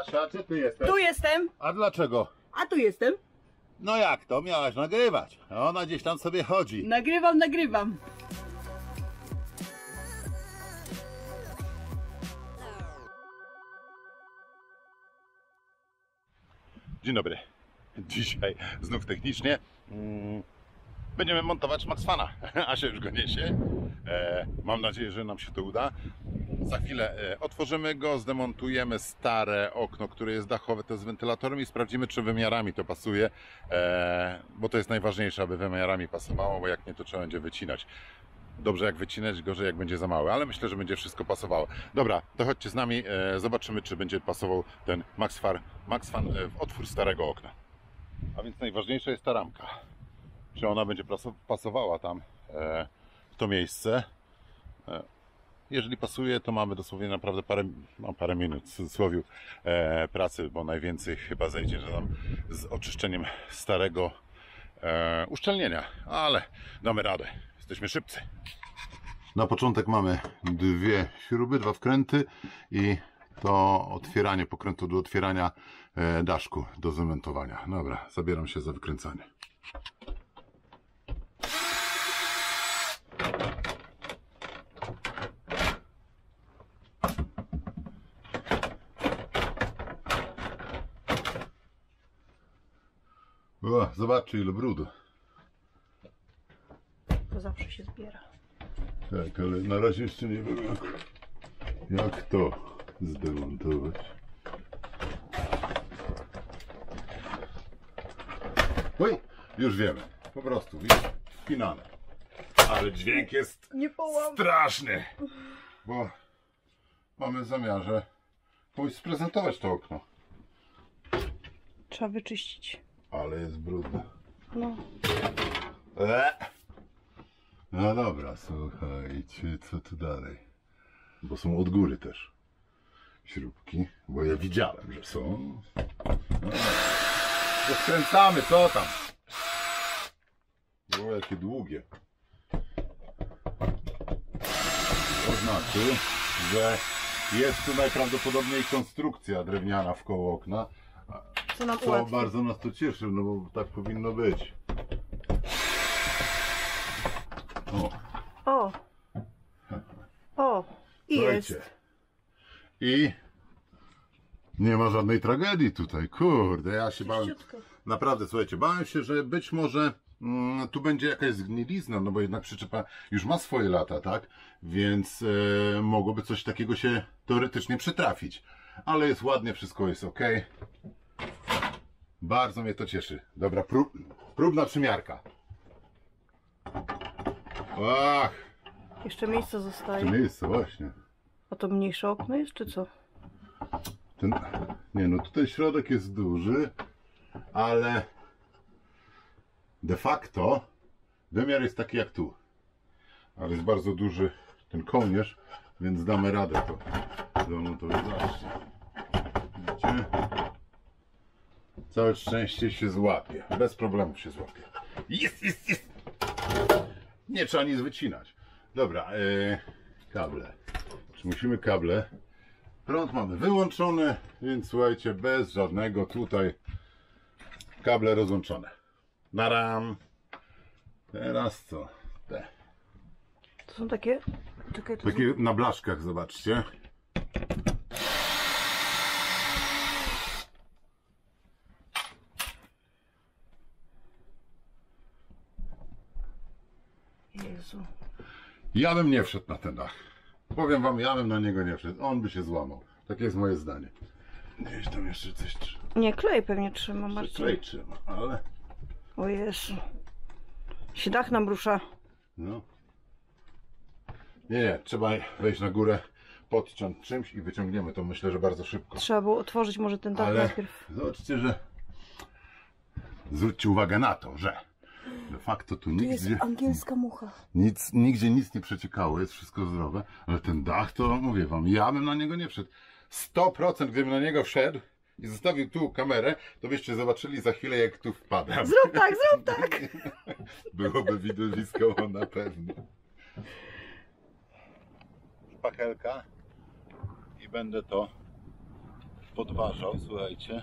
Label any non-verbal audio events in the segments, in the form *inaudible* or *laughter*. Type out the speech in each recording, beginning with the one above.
Asia, gdzie ty jesteś? Tu jestem, A dlaczego? a tu jestem. No jak to? Miałaś nagrywać. Ona gdzieś tam sobie chodzi. Nagrywam, nagrywam. Dzień dobry. Dzisiaj znów technicznie mm, będziemy montować Maxfana. *laughs* Asia już go niesie. E, mam nadzieję, że nam się to uda. Za chwilę e, otworzymy go, zdemontujemy stare okno, które jest dachowe, to z wentylatorem i sprawdzimy, czy wymiarami to pasuje, e, bo to jest najważniejsze, aby wymiarami pasowało, bo jak nie, to trzeba będzie wycinać. Dobrze jak wycinać, gorzej jak będzie za małe, ale myślę, że będzie wszystko pasowało. Dobra, to chodźcie z nami, e, zobaczymy, czy będzie pasował ten Maxfan w otwór starego okna. A więc najważniejsza jest ta ramka. Czy ona będzie pasowała tam w to miejsce. Jeżeli pasuje, to mamy dosłownie naprawdę parę, no, parę minut w cudzysłowie e, pracy, bo najwięcej chyba zejdzie z oczyszczeniem starego e, uszczelnienia, ale damy radę. Jesteśmy szybcy. Na początek mamy dwie śruby, dwa wkręty i to otwieranie pokrętu do otwierania e, daszku do zementowania. Dobra, zabieram się za wykręcanie. O, zobaczcie ile brudu. To zawsze się zbiera. Tak, ale na razie jeszcze nie wiem jak, jak to zdemontować. Oj, już wiemy. Po prostu, widzisz, wpinane. Ale dźwięk jest Nie połam. straszny. Bo mamy w zamiarze komuś sprezentować to okno. Trzeba wyczyścić. Ale jest brudne. No. E. No dobra, słuchajcie, co tu dalej? Bo są od góry też śrubki, bo ja widziałem, że są. No. Co tam? O, jakie długie. To znaczy, że jest tu najprawdopodobniej konstrukcja drewniana w koło okna, Co nam co ułatwi. bardzo nas to cieszy, no bo tak powinno być. O, O. O. I słuchajcie. jest. I nie ma żadnej tragedii tutaj. Kurde, ja się bałem. Czyściutko. Naprawdę, słuchajcie, bałem się, że być może mm, tu będzie jakaś zgnilizna, no bo jednak przyczepa już ma swoje lata, tak? Więc e, mogłoby coś takiego się teoretycznie przytrafić. Ale jest ładnie, wszystko jest ok. Bardzo mnie to cieszy. Dobra, prób, próbna przymiarka. Ach, Jeszcze miejsce to zostaje. miejsce, właśnie. A to mniejsze okno jest, czy co? Ten, nie no, tutaj środek jest duży, ale de facto wymiar jest taki jak tu. Ale jest bardzo duży ten kołnierz, więc damy radę to. To zobaczcie. Widzicie? Całe szczęście się złapie. Bez problemu się złapie. Jest, jest, jest! Nie trzeba nic wycinać. Dobra, e, kable. Czy musimy kable? Prąd mamy wyłączony, więc słuchajcie, bez żadnego tutaj kable rozłączone. Na ram. Teraz co? Te. To są takie... Czekaj, to Takie na blaszkach, zobaczcie. są... Jezu. Ja bym nie wszedł na ten dach. Powiem wam, ja bym na niego nie wszedł. On by się złamał. Takie jest moje zdanie. Gdzieś tam jeszcze coś trzyma. Nie, klej pewnie trzyma, Marcin. Klej trzyma, ale O Jezu. Się dach nam rusza. no. Nie, nie, trzeba wejść na górę, podciąć czymś i wyciągniemy to myślę, że bardzo szybko. Trzeba było otworzyć może ten dach Ale najpierw. zobaczcie, że zwróćcie uwagę na to, że de facto tu Tu jest nigdzie, angielska mucha. nic, nigdzie nic nie przeciekało, jest wszystko zdrowe, ale ten dach to mówię wam, ja bym na niego nie wszedł. 100% gdybym na niego wszedł i zostawił tu kamerę, to byście zobaczyli za chwilę jak tu wpadam. *laughs* Zrób tak, zrób tak! *laughs* Byłoby widowiskowo na pewno. Szpachelka i będę to podważał, słuchajcie.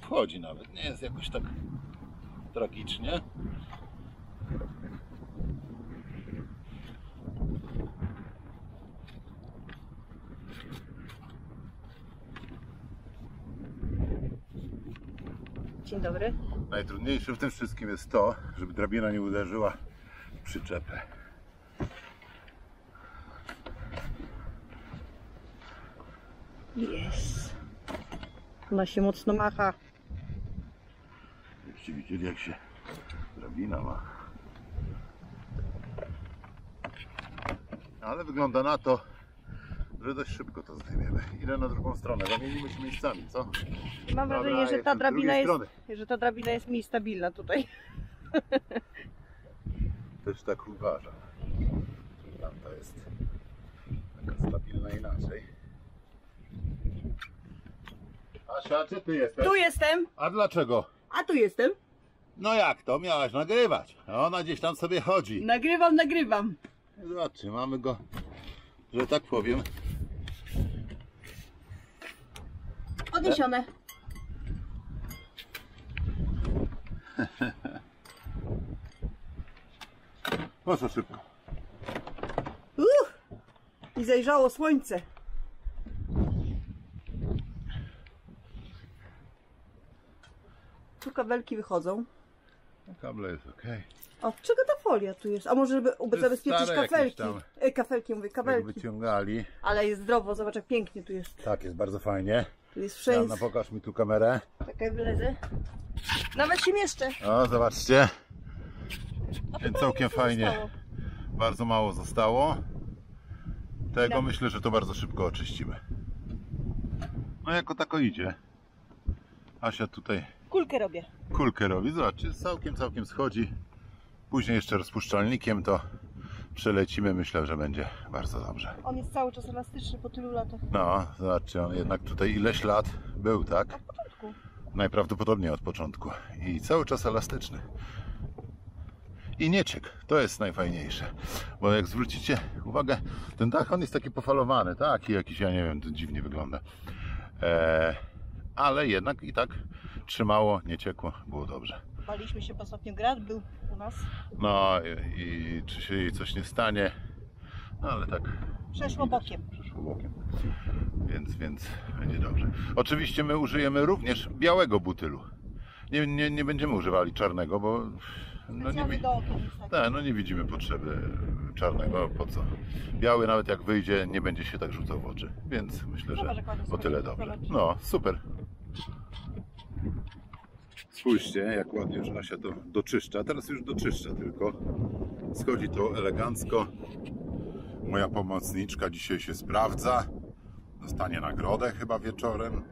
Wchodzi nawet, nie jest jakoś tak tragicznie. Dzień dobry. Najtrudniejsze w tym wszystkim jest to, żeby drabina nie uderzyła w przyczepę. Jest. Ona się mocno macha. Widzieli jak się drabina ma. Ale wygląda na to, że dość szybko to zdejmiemy. Idę na drugą stronę, zamienimy się miejscami, co? Mam Dobra, wrażenie, że ta drabina jest, że ta drabina jest mniej stabilna tutaj. *laughs* Też tak uważam. Tamta jest taka stabilna inaczej. Asia, gdzie ty jesteś? Tu jestem, A dlaczego? A tu jestem. No jak to? Miałaś nagrywać. Ona gdzieś tam sobie chodzi. Nagrywam, nagrywam. Zobaczcie, mamy go, że tak powiem. Odniesione. Po co szybko? Uff. I zajrzało słońce. Kabelki wychodzą. Kable jest ok. Od czego ta folia tu jest? A może żeby jest zabezpieczyć stare jakieś kafelki? tam. E, kafelki, mówię, Jak kabelki. wyciągali. Ale jest zdrowo, zobacz jak pięknie tu jest. Tak, jest bardzo fajnie. Tu jest wszędzie. pokaż mi tu kamerę. Czekaj, wylezę. Nawet się mieszczę. O, zobaczcie. Więc całkiem fajnie. Bardzo mało zostało. Tego No. myślę, że to bardzo szybko oczyścimy. No jako tako idzie. Asia tutaj Kulkę robię. kulkę robi. Zobaczcie, całkiem, całkiem schodzi. Później jeszcze rozpuszczalnikiem to przelecimy. Myślę, że będzie bardzo dobrze. On jest cały czas elastyczny po tylu latach. No, zobaczcie, on jednak tutaj ileś lat był, tak? Od początku. Najprawdopodobniej od początku. I cały czas elastyczny. I nie ciek. To jest najfajniejsze. Bo jak zwrócicie uwagę, ten dach on jest taki pofalowany, taki jakiś, ja nie wiem, to dziwnie wygląda. E, ale jednak i tak trzymało, nie ciekło, było dobrze. Baliśmy się, bo ostatnio grad był u nas. No i, i czy się jej coś nie stanie, no ale tak. Przeszło widać, bokiem. Przeszło bokiem. Więc, więc będzie dobrze. Oczywiście my użyjemy również białego butylu. Nie, nie, nie będziemy używali czarnego, bo no nie, taki. tak, no nie widzimy potrzeby czarnego, po co? Biały nawet jak wyjdzie, nie będzie się tak rzucał w oczy, więc myślę, że o tyle dobrze. No, super. Spójrzcie, jak ładnie już Asia to doczyszcza. Teraz już doczyszcza tylko. Schodzi to elegancko. Moja pomocniczka dzisiaj się sprawdza. Dostanie nagrodę chyba wieczorem. *laughs*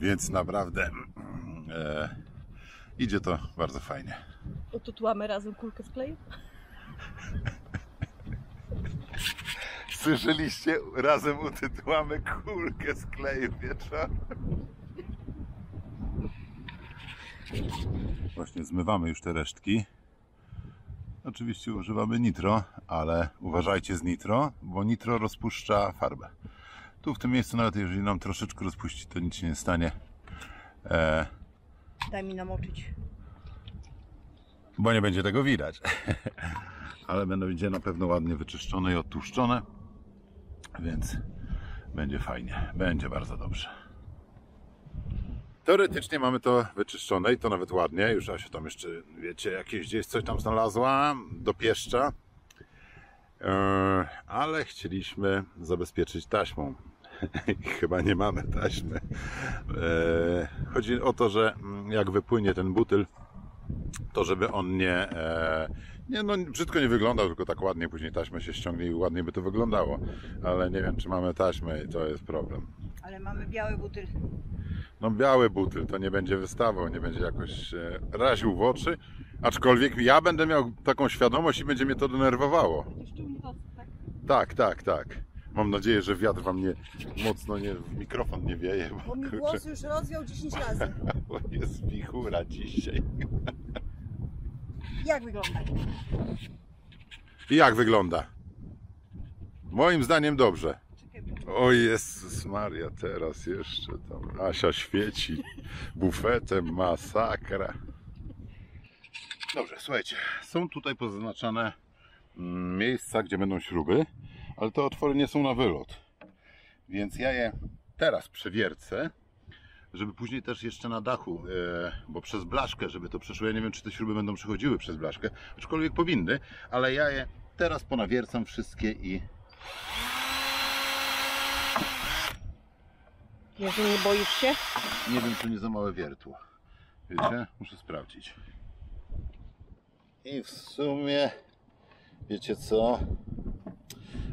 Więc naprawdę e, idzie to bardzo fajnie. Ututułamy razem kulkę z kleju. *laughs* Słyszeliście? Razem utytułamy kulkę z kleju wieczorem. Właśnie zmywamy już te resztki. Oczywiście używamy nitro, ale uważajcie z nitro, bo nitro rozpuszcza farbę. Tu w tym miejscu nawet jeżeli nam troszeczkę rozpuści, to nic się nie stanie. E, Daj mi namoczyć. bo nie będzie tego widać. *laughs* Ale będą będzie na pewno ładnie wyczyszczone i odtłuszczone, więc będzie fajnie, będzie bardzo dobrze. Teoretycznie mamy to wyczyszczone i to nawet ładnie. Już Asia tam jeszcze, wiecie, jakieś gdzieś coś tam znalazła do pieszcza. Eee, ale chcieliśmy zabezpieczyć taśmą. *laughs* Chyba nie mamy taśmy. Eee, chodzi o to, że jak wypłynie ten butyl, to żeby on nie, e, nie no, brzydko nie wyglądał, tylko tak ładnie później taśmę się ściągnie i ładnie by to wyglądało. Ale nie wiem, czy mamy taśmę i to jest problem. Ale mamy biały butyl. No biały butyl to nie będzie wystawał, nie będzie jakoś e, raził w oczy, aczkolwiek ja będę miał taką świadomość i będzie mnie to denerwowało. Tak. Tak, tak, tak. Mam nadzieję, że wiatr wam nie mocno nie, w mikrofon nie wieje, bo, Bo mi głos już rozwiał 10 razy. *laughs* bo jest wichura dzisiaj. Jak wygląda? I jak wygląda? Moim zdaniem dobrze. O Jezus Maria, teraz jeszcze tam Asia świeci bufetem, masakra. Dobrze, słuchajcie, są tutaj pozaznaczane mm, miejsca, gdzie będą śruby, ale te otwory nie są na wylot. Więc ja je teraz przewiercę, żeby później też jeszcze na dachu, e, bo przez blaszkę, żeby to przeszło, ja nie wiem czy te śruby będą przechodziły przez blaszkę, aczkolwiek powinny, ale ja je teraz ponawiercam wszystkie i Jezu, nie boisz się? Nie wiem, czy nie za małe wiertło. Wiecie? Muszę sprawdzić. I w sumie, wiecie co?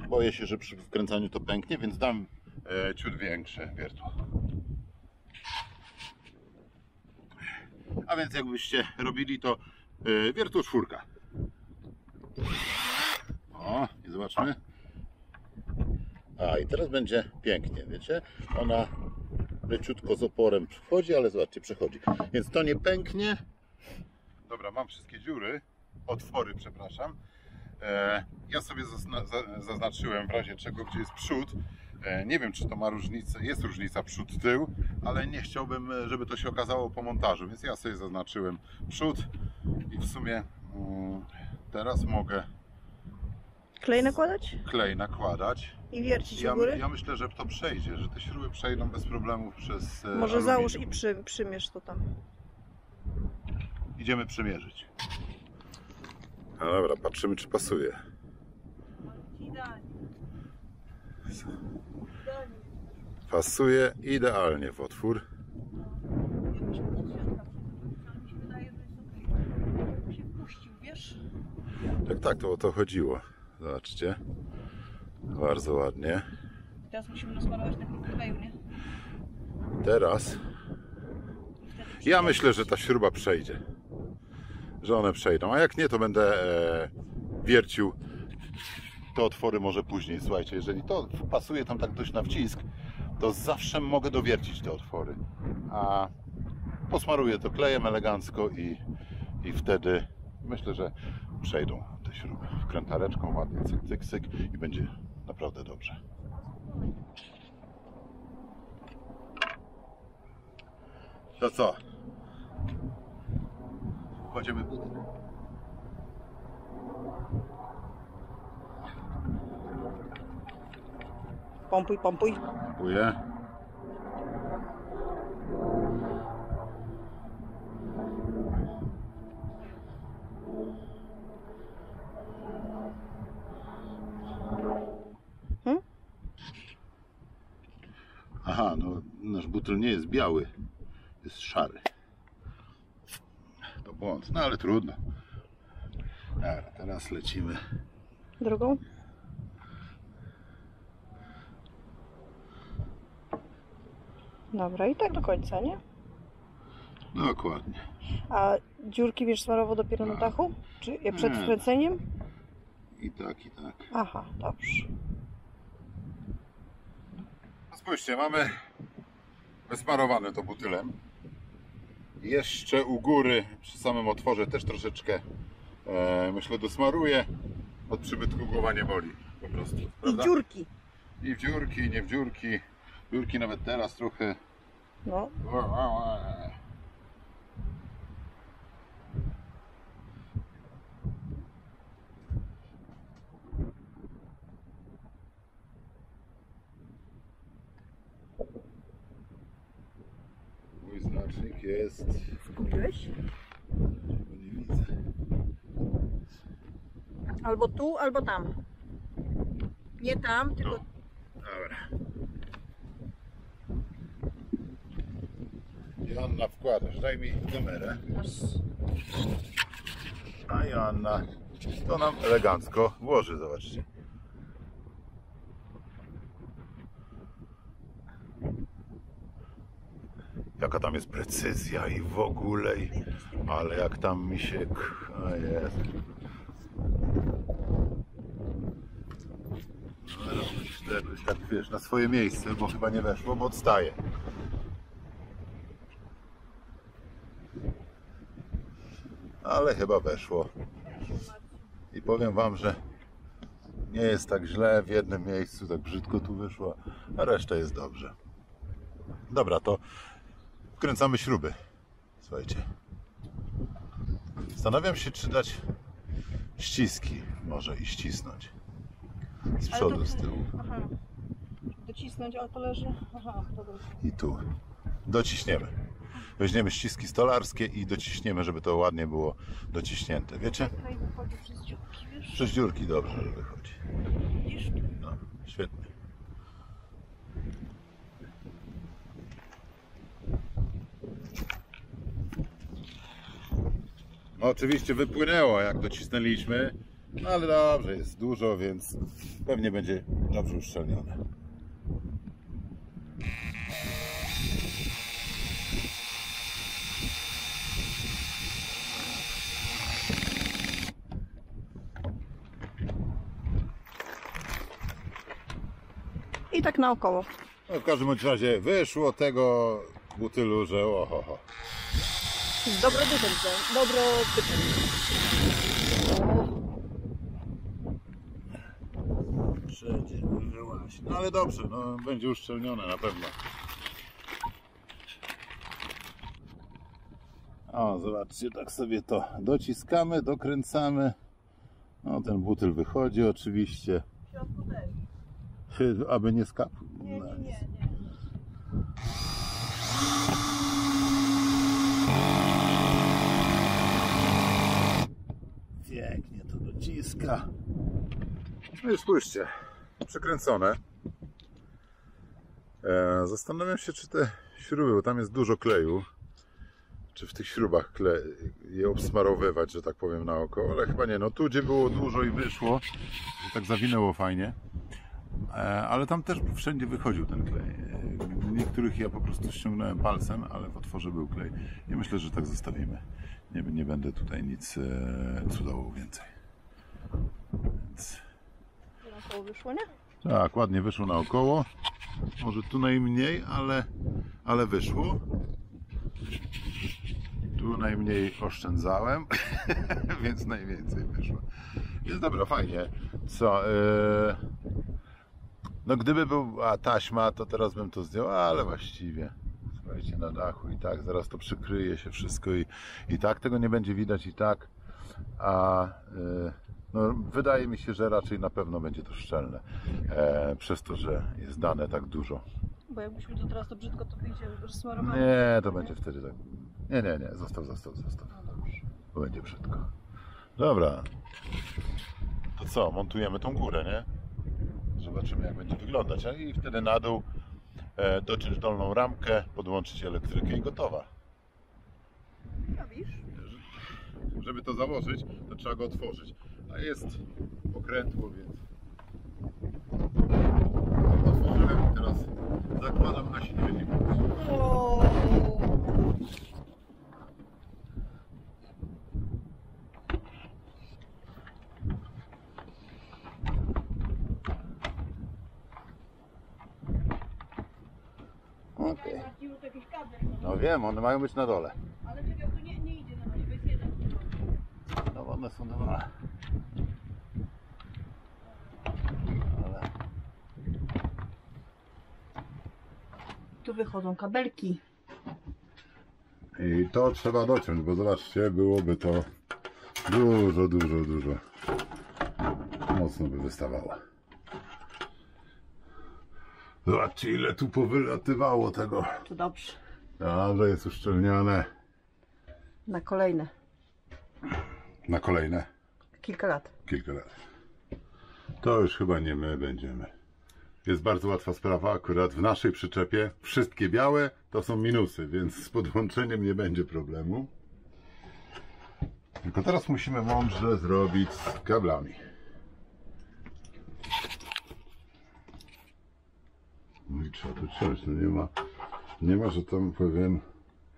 Boję się, że przy wkręcaniu to pęknie, więc dam e, ciut większe wiertło. A więc jakbyście robili to wiertło czwórka. O, i zobaczmy. A i teraz będzie pięknie, wiecie? Ona leciutko z oporem przechodzi, ale zobaczcie, przechodzi. Więc to nie pęknie. Dobra, mam wszystkie dziury, otwory, przepraszam. E, ja sobie zazna- za- zaznaczyłem w razie czego, gdzie jest przód. E, nie wiem, czy to ma różnicę, jest różnica przód-tył, ale nie chciałbym, e, żeby to się okazało po montażu, więc ja sobie zaznaczyłem przód i w sumie mm, teraz mogę Klej nakładać? klej nakładać. I wiercić Ja, u góry? ja myślę, że to przejdzie, że te śruby przejdą bez problemów przez. e, Może aluminium. załóż i przy, przymierz to tam. Idziemy przymierzyć. No dobra, patrzymy czy pasuje. Pasuje idealnie w otwór. Tak, tak, to o to chodziło. Zobaczcie. Bardzo ładnie. Teraz musimy nasmarować na kleju, nie? Teraz ja myślę, że ta śruba przejdzie. Że one przejdą. A jak nie, to będę e, wiercił te otwory może później. Słuchajcie, jeżeli to pasuje tam tak dość na wcisk, to zawsze mogę dowiercić te otwory. A posmaruję to klejem elegancko i, i wtedy myślę, że przejdą te śruby. Wkrętareczką ładnie, cyk, cyk, cyk i będzie naprawdę dobrze. To co? Kładziemy buty. Pompuj, pompuj. Dziękuję. Hmm? Aha, no nasz butel nie jest biały, jest szary. To błąd, no ale trudno. Dobra, teraz lecimy. Drugą? Dobra, i tak do końca, nie? Dokładnie. A dziurki wiesz smarowo dopiero na dachu? Czy przed Nie. wkręceniem? I tak, i tak. Aha, dobrze. No Spójrzcie, mamy wysmarowane to butylem. Jeszcze u góry, przy samym otworze też troszeczkę, e, myślę, dosmaruję. Od przybytku głowa nie boli, po prostu. I prawda? dziurki. I w dziurki, i nie w dziurki. Dziurki nawet teraz trochę... No, Mój znacznik jest... zgubiłeś? Nie widzę. Albo tu, albo tam. Nie tam, tylko Dobra. Joanna wkładasz, daj mi kamerę. A Joanna to nam elegancko włoży, zobaczcie. Jaka tam jest precyzja i w ogóle, i, ale jak tam mi się... O jest. Jakoś tak wiesz, na swoje miejsce, bo chyba nie weszło, bo odstaje. Ale chyba weszło. I powiem wam, że Nie jest tak źle, w jednym miejscu tak brzydko tu wyszło, a reszta jest dobrze. Dobra, to wkręcamy śruby. Słuchajcie. Zastanawiam się, czy dać ściski może i ścisnąć. Z przodu, z tyłu Aha. Docisnąć, ale to leży. Aha, dobra. i tu. Dociśniemy. Weźmiemy ściski stolarskie i dociśniemy, żeby to ładnie było dociśnięte. Wiecie? Przez dziurki, wiesz? Przez dziurki dobrze, że wychodzi. Widzisz? No, świetnie. No, oczywiście wypłynęło jak docisnęliśmy, no ale dobrze, jest dużo, więc pewnie będzie dobrze uszczelnione. I tak naokoło. No, w każdym bądź razie wyszło tego butylu, że oho, Dobro dyczeń, dobro wyłaś. No ale dobrze, no będzie uszczelnione na pewno. O, zobaczcie, tak sobie to dociskamy, dokręcamy. No, ten butyl wychodzi oczywiście, W środku też. Aby nie skapł. Nie, na nie, nie, nie. Pięknie to dociska. No i spójrzcie, przykręcone. E, zastanawiam się, czy te śruby, bo tam jest dużo kleju, czy w tych śrubach kle, je obsmarowywać, że tak powiem, naokoło, ale chyba nie. No tu, gdzie było dużo i wyszło, że tak zawinęło fajnie. E, ale tam też wszędzie wychodził ten klej. E, Niektórych ja po prostu ściągnąłem palcem, ale w otworze był klej. I myślę, że tak zostawimy. Nie, nie będę tutaj nic e, cudował więcej. Więc Naokoło wyszło, nie? tak, ładnie wyszło naokoło. Może tu najmniej, ale, ale wyszło. Tu najmniej oszczędzałem, *laughs* więc najwięcej wyszło. Jest dobra, fajnie. Co? E, no gdyby była taśma, to teraz bym to zdjął, ale właściwie słuchajcie, na dachu i tak, zaraz to przykryje się wszystko i, i tak tego nie będzie widać i tak, a e, no, wydaje mi się, że raczej na pewno będzie to szczelne, e, przez to, że jest dane tak dużo. Bo jakbyśmy to teraz to brzydko to wyjdzie rozsmarowane. Nie, to będzie wtedy tak. Nie, nie, nie, zostaw, zostaw, zostaw. Bo będzie brzydko. Dobra. To co, montujemy tą górę, nie? Zobaczymy jak będzie wyglądać. I wtedy na dół e, dociąć dolną ramkę, podłączyć elektrykę i gotowa. Robisz? Żeby to założyć, to trzeba go otworzyć. A jest pokrętło, więc otworzyłem i teraz zakładam, a się nie będzie mówić. O, Okej. Marcinu, to jakiś kabel. No wiem, one mają być na dole. Ale czekaj, to nie, nie idzie na razie, bo jest jeden. No one są dwa. Ale Tu wychodzą kabelki. I to trzeba dociąć, bo zobaczcie, byłoby to dużo, dużo, dużo. Mocno by wystawało. Zobaczcie, ile tu powylatywało tego. To dobrze. Dobrze, jest uszczelnione. Na kolejne. Na kolejne Kilka lat. kilka lat. To już chyba nie my będziemy. Jest bardzo łatwa sprawa, akurat w naszej przyczepie wszystkie białe to są minusy, więc z podłączeniem nie będzie problemu. Tylko teraz musimy mądrze zrobić z kablami. No i trzeba to ciąć, no nie ma, nie ma, że tam powiem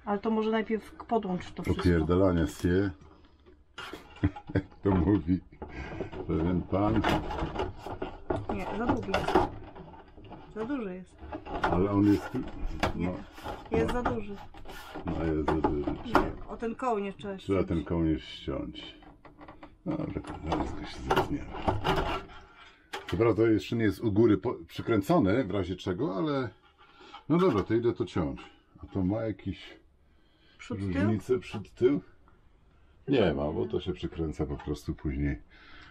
Ale to może najpierw podłącz to wszystko. opierdalania się, jak to mówi pewien pan. Nie, za długi jest. Za duży jest. Ale on jest. No, Jest za duży. no jest za duży. Nie, o ten kołnierz trzeba Trzeba ściąć. ten kołnierz ściąć. Dobra, zaraz go się zetniemy. Co prawda jeszcze nie jest u góry przykręcony w razie czego, ale no dobra, to idę to ciąć. A to ma jakieś Przód, przed tył? Nie ma, bo to się przykręca po prostu później.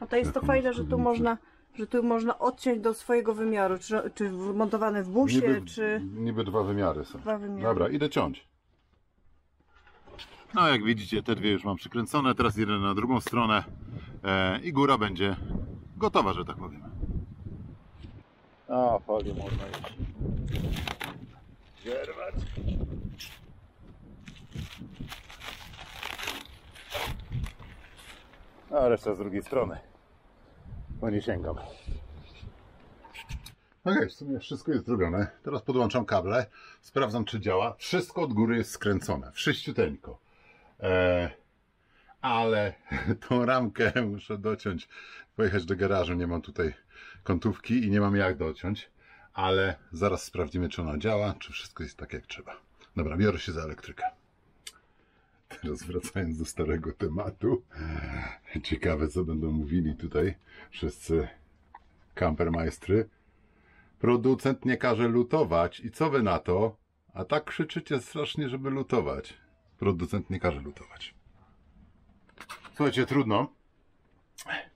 A to jest to fajne, że tu można, że tu można odciąć do swojego wymiaru, czy, czy montowane w busie, Niby, czy niby dwa wymiary są. dwa wymiary. Dobra, idę ciąć. No jak widzicie, te dwie już mam przykręcone, teraz idę na drugą stronę e, i góra będzie gotowa, że tak powiem. A, folię można już zerwać. A reszta z drugiej strony, bo nie sięgam. Okej, w sumie wszystko jest zrobione. Teraz podłączam kable, sprawdzam czy działa. Wszystko od góry jest skręcone, wszyściuteńko. E, ale *laughs* tą ramkę muszę dociąć, pojechać do garażu. Nie mam tutaj kątówki i nie mam jak dociąć, ale zaraz sprawdzimy czy ona działa, czy wszystko jest tak jak trzeba. Dobra, biorę się za elektrykę. Teraz wracając do starego tematu. Ciekawe co będą mówili tutaj wszyscy kampermajstry. Producent nie każe lutować. I co wy na to? A tak krzyczycie strasznie, żeby lutować. Producent nie każe lutować. Słuchajcie, trudno.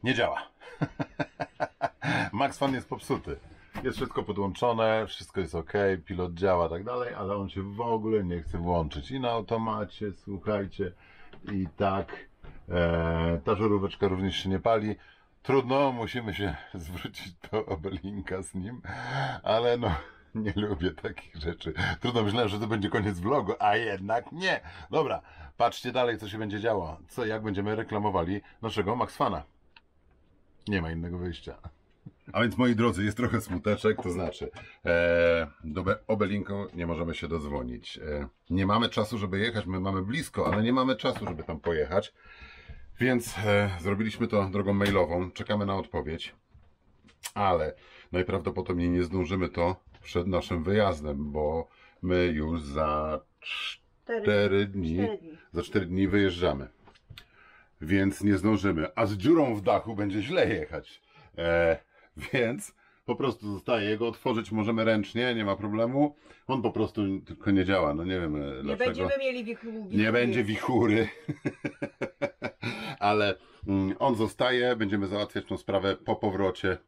Nie działa. *laughs* *laughs* Max Fan jest popsuty. Jest wszystko podłączone, wszystko jest ok, pilot działa, tak dalej, ale on się w ogóle nie chce włączyć. I na automacie, słuchajcie, i tak. E, ta żaróweczka również się nie pali. Trudno, musimy się *laughs* zwrócić do Obelinka z nim, ale no, *laughs* nie lubię takich rzeczy. Trudno, myślałem, że to będzie koniec vlogu, a jednak nie. Dobra, patrzcie dalej, co się będzie działo. Co, jak będziemy reklamowali naszego Max Fana. Nie ma innego wyjścia. A więc moi drodzy, jest trochę smuteczek, to znaczy e, do Be- Obelinku nie możemy się dodzwonić. E, nie mamy czasu, żeby jechać, my mamy blisko, ale nie mamy czasu, żeby tam pojechać. Więc e, zrobiliśmy to drogą mailową, czekamy na odpowiedź, ale najprawdopodobniej nie zdążymy to przed naszym wyjazdem, bo my już za Cztery, cztery dni, cztery dni. za 4 dni wyjeżdżamy. Więc nie zdążymy. A z dziurą w dachu będzie źle jechać. E, *laughs* więc po prostu zostaje jego otworzyć możemy ręcznie, nie ma problemu. On po prostu tylko nie działa. No nie wiem e, Nie dlaczego. będziemy mieli wichu, Nie będzie wichury. *laughs* Ale mm, on zostaje, będziemy załatwiać tą sprawę po powrocie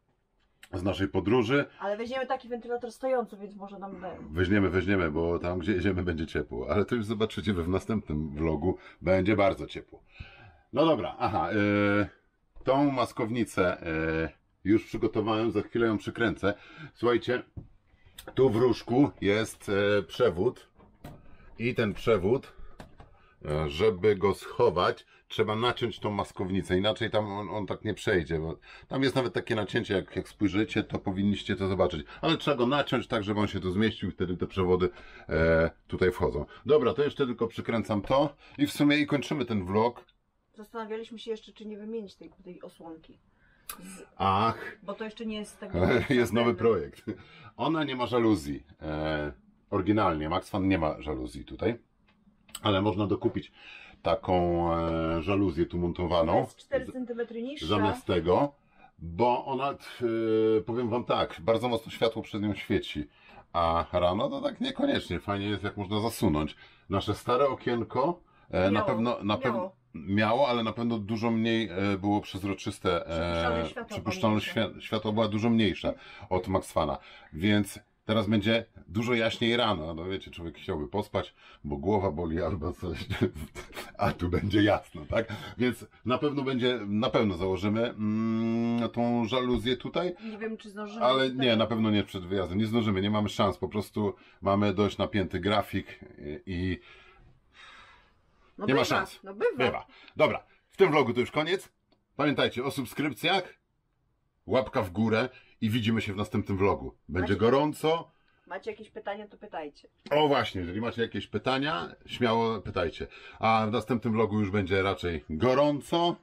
z naszej podróży. Ale weźmiemy taki wentylator stojący, więc może nam da. Weźmiemy, weźmiemy, bo tam gdzie jedziemy będzie ciepło. Ale to już zobaczycie we w następnym vlogu. Będzie bardzo ciepło. No dobra, aha. y, tą maskownicę y, już przygotowałem, za chwilę ją przykręcę. Słuchajcie, tu w różku jest y, przewód. I ten przewód, y, żeby go schować, trzeba naciąć tą maskownicę. Inaczej tam on, on tak nie przejdzie. Tam jest nawet takie nacięcie, jak, jak spojrzycie, to powinniście to zobaczyć. Ale trzeba go naciąć tak, żeby on się tu zmieścił wtedy te przewody e, tutaj wchodzą. Dobra, to jeszcze tylko przykręcam to i w sumie i kończymy ten vlog. Zastanawialiśmy się jeszcze, czy nie wymienić tej, tej osłonki. Ach, bo to jeszcze nie jest tak. jest nowy projekt. Ona nie ma żaluzji. E, oryginalnie Max Fan nie ma żaluzji tutaj, ale można dokupić taką e, żaluzję tu montowaną. Jest 4 cm niższa. zamiast tego, bo ona, yy, powiem wam tak, bardzo mocno światło przed nią świeci, a rano to tak niekoniecznie. Fajnie jest, jak można zasunąć. Nasze stare okienko e, na Miało, pewno, na pewno miało. ale na pewno dużo mniej e, było przezroczyste. Przypuszczalność światła przypuszczalność światła była dużo mniejsza od Max Fana, więc teraz będzie dużo jaśniej rano. No wiecie, człowiek chciałby pospać, bo głowa boli albo coś, *laughs* a tu będzie jasno, tak? Więc na pewno będzie, na pewno założymy mm, tą żaluzję tutaj, Nie wiem, czy zdążymy. ale nie, na pewno nie przed wyjazdem. Nie zdążymy, nie mamy szans. Po prostu mamy dość napięty grafik i, i no nie ma bywa, szans. No bywa. bywa. Dobra, w tym vlogu to już koniec. Pamiętajcie o subskrypcjach, łapka w górę i widzimy się w następnym vlogu. Będzie Macie- gorąco. Macie jakieś pytania, to pytajcie. O właśnie, jeżeli macie jakieś pytania, śmiało pytajcie. A w następnym vlogu już będzie raczej gorąco.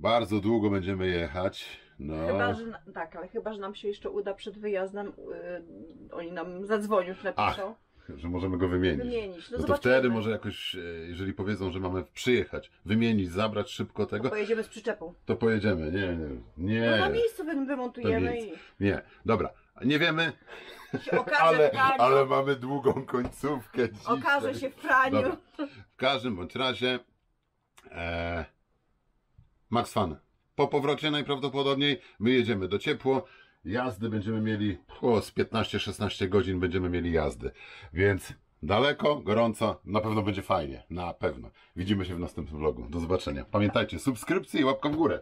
Bardzo długo będziemy jechać. No, Chyba, że, tak, ale chyba, że nam się jeszcze uda przed wyjazdem, yy, oni nam zadzwonią, napiszą. Że możemy go wymienić. Wymienić. No, No to wtedy może jakoś, e, jeżeli powiedzą, że mamy przyjechać, wymienić, zabrać szybko tego, Pojedziemy z przyczepą. to pojedziemy. Nie, nie, No na nie, miejscu wy- wymontujemy i nie. Dobra, nie wiemy, *laughs* ale, ale mamy długą końcówkę dzisiaj. Okaże się w praniu. Dobra. W każdym bądź razie e, Max Fan. Po powrocie najprawdopodobniej my jedziemy do ciepło. Jazdy będziemy mieli o, z 15-16 godzin będziemy mieli jazdy. Więc daleko, gorąco, na pewno będzie fajnie. Na pewno. Widzimy się w następnym vlogu. Do zobaczenia. Pamiętajcie, subskrypcje i łapka w górę.